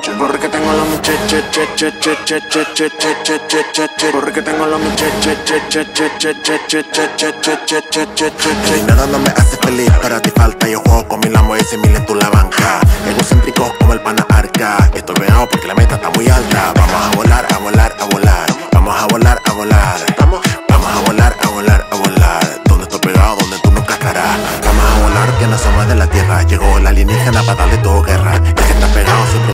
noche. Porque tengo la muchacha, che, che, che, che, che, che, che, che, che, che, che. Porque tengo la muchacha, che, che, che, che, che, che, che, che, che, che, che, che, che, che. Nada no me hace feliz, para ti falta. Yo juego con mil amos y cien mil en tu la banca. Egocéntrico como el pana arca. Estoy venado porque la meta está muy alta. Vamos a volar, a volar, a volar. Vamos a volar, a volar. Vamos a volar, a volar, a volar. Donde estoy pegado, donde tú nunca estarás. Vamos a volar que no somos de la tierra. Llegó la alienígena para darle todo guerra.